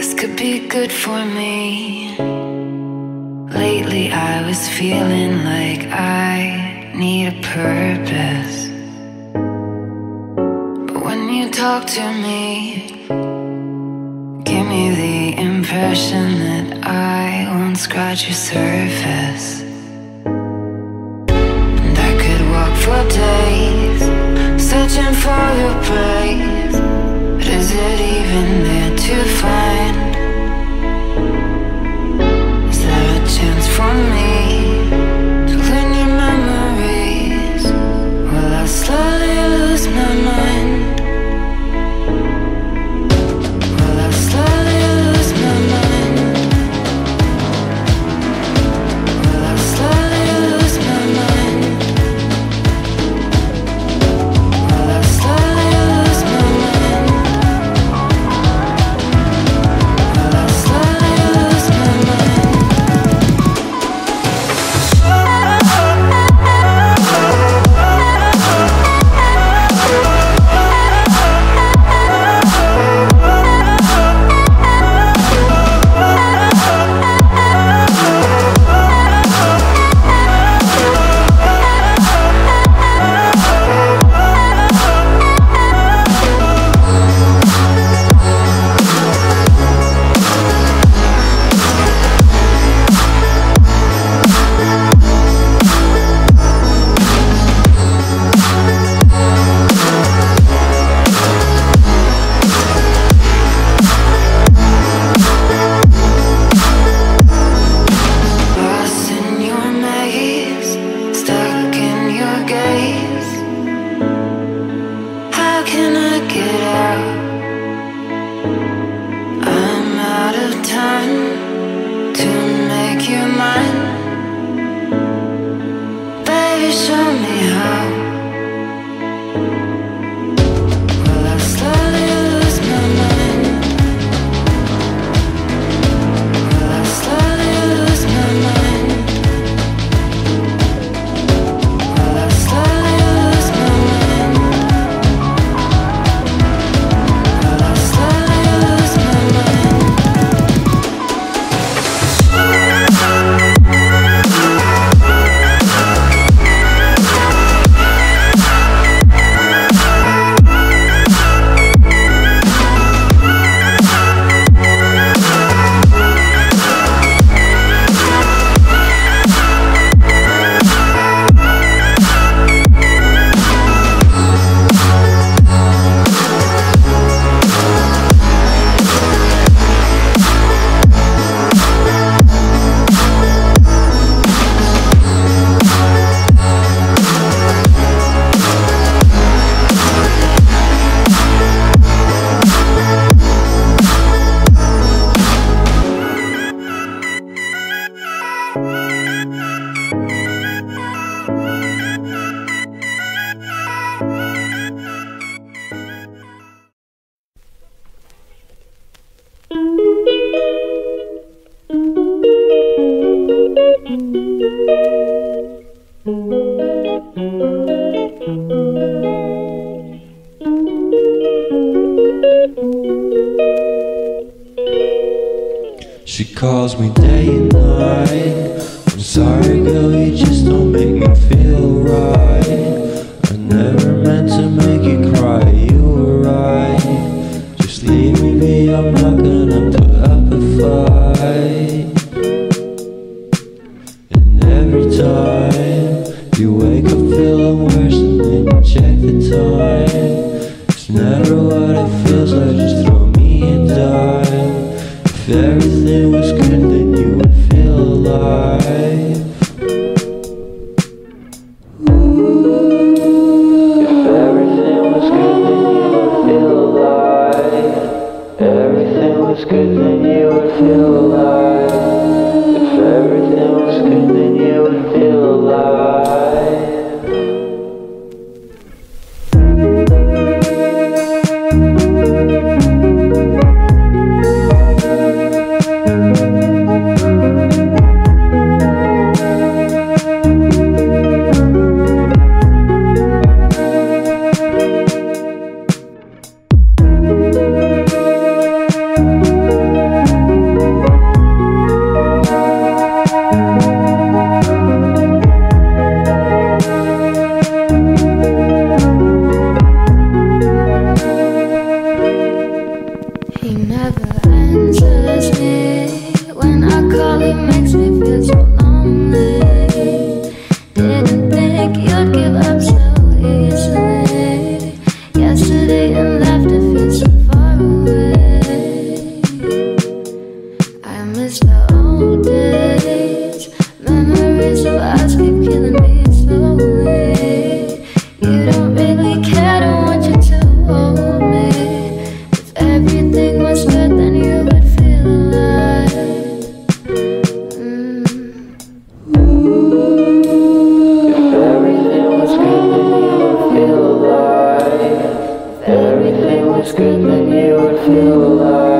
This could be good for me. Lately, I was feeling like I need a purpose. But when you talk to me, give me the impression that I won't scratch your surface. And I could walk for days, searching for your praise. But is it even there to find? Calls me day and night. I'm sorry, girl, you just don't make me feel right. I never meant to make you cry, you were right. Just leave me be, I'm not gonna put up a fight. And every time you wake up feeling worse, and then you check the time. It's never what it feels like, just throw. Everything was good, it's good, that you would feel alive.